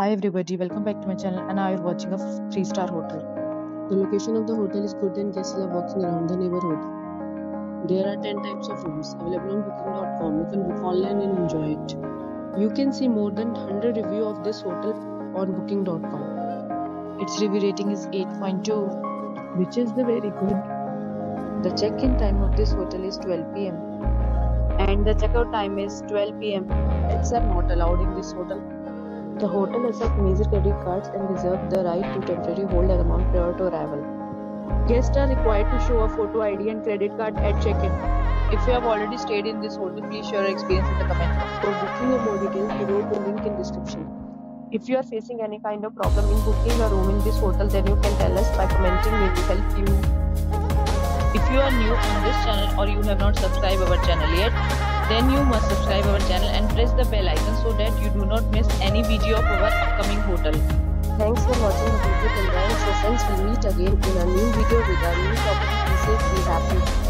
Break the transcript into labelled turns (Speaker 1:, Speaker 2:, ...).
Speaker 1: Hi everybody, welcome back to my channel and now you're watching a 3-star hotel.
Speaker 2: The location of the hotel is good and guests love walking around the neighborhood. There are 10 types of rooms available on booking.com. You can book online and enjoy it. You can see more than 100 reviews of this hotel on booking.com.
Speaker 1: Its review rating is 8.2
Speaker 2: which is the very good.
Speaker 1: The check-in time of this hotel is 12 pm
Speaker 2: and the checkout time is 12 pm. Pets are not allowed in this hotel. The hotel accepts major credit cards and reserves the right to temporarily hold an amount prior to arrival. Guests are required to show a photo ID and credit card at check-in.
Speaker 1: If you have already stayed in this hotel, please share your experience in the comment box.
Speaker 2: For booking or more details, below the link in description. If you are facing any kind of problem in booking a room in this hotel, then you can tell us by commenting. We will help you.
Speaker 1: If you are new on this channel or you have not subscribed our channel yet, then you must subscribe our channel and press the bell icon do not miss any video of our upcoming hotel.
Speaker 2: Thanks for watching the video till So friends will meet again in a new video with a new topic. Be safe, be happy.